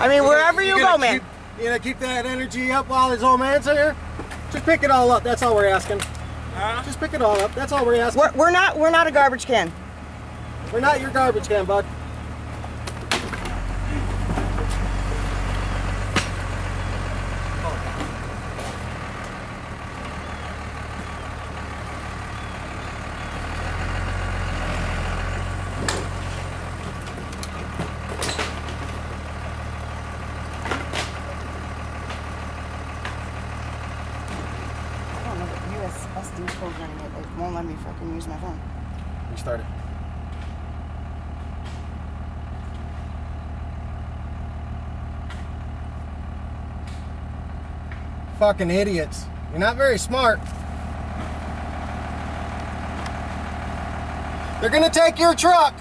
I mean, wherever you, gonna go, man. Keep, you gonna keep that energy up while his old man's here? Just pick it all up. That's all we're asking. Huh? Just pick it all up. That's all we're asking. We're, we're not we're not a garbage can. We're not your garbage can, bud. Don't know the USSD program it like won't let me fucking use my phone. Restart it. Fucking idiots. You're not very smart. They're gonna take your truck.